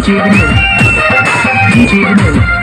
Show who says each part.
Speaker 1: DJ Vanilla. DJ Vanilla.